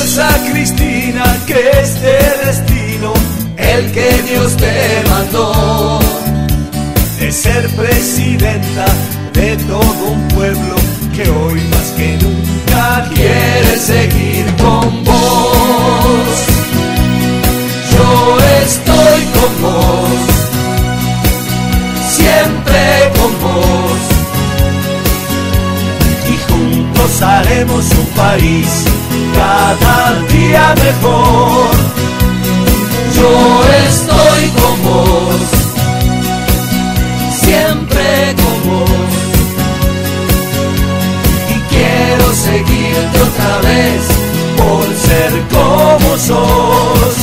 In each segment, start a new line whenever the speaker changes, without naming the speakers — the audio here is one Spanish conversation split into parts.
fuerza, Cristina, que este destino, el que Dios te mandó, de ser presidenta de todo un pueblo que hoy más que nunca quiere seguir con vos. Yo estoy con vos, siempre con vos, y juntos haremos un país cada día mejor. Yo estoy con vos, siempre con vos, y quiero seguirte otra vez por ser como sos.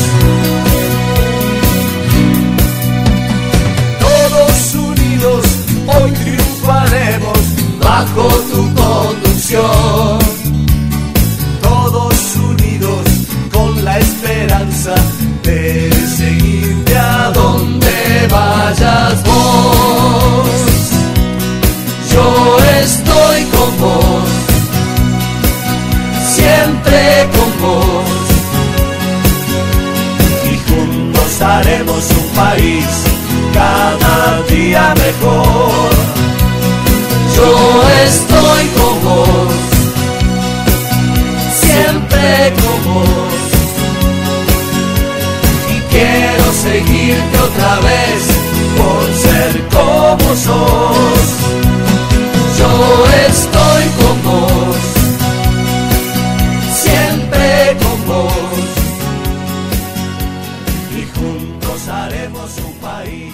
Todos unidos hoy triunfaremos bajo tu de seguirte a donde vayas vos. Yo estoy con vos, siempre con vos. Y juntos haremos un país cada día mejor. quiero seguirte otra vez por ser como sos. Yo estoy con vos, siempre con vos. Y juntos haremos un país